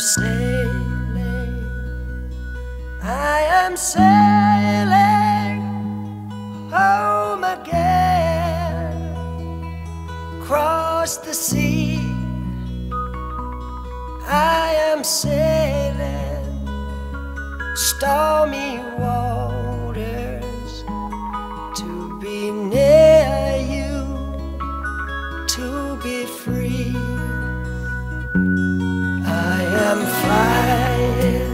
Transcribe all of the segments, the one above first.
sailing, I am sailing home again, across the sea. I am sailing stormy waters to be near you, to be free am flying.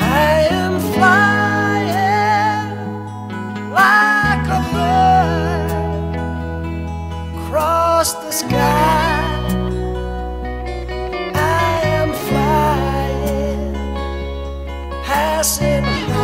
I am flying like a bird across the sky. I am flying, passing high.